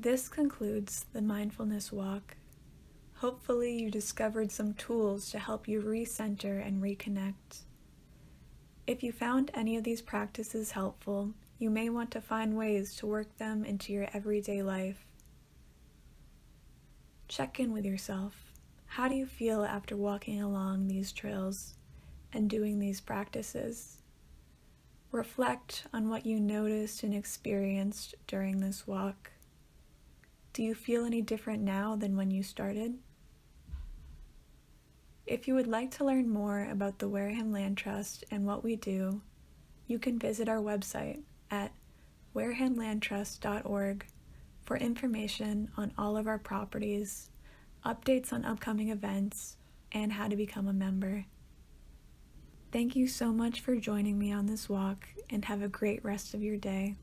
This concludes the mindfulness walk. Hopefully, you discovered some tools to help you recenter and reconnect. If you found any of these practices helpful, you may want to find ways to work them into your everyday life. Check in with yourself. How do you feel after walking along these trails and doing these practices? Reflect on what you noticed and experienced during this walk. Do you feel any different now than when you started? If you would like to learn more about the Wareham Land Trust and what we do, you can visit our website at warehamlandtrust.org for information on all of our properties, updates on upcoming events, and how to become a member. Thank you so much for joining me on this walk and have a great rest of your day.